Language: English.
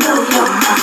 know your mind.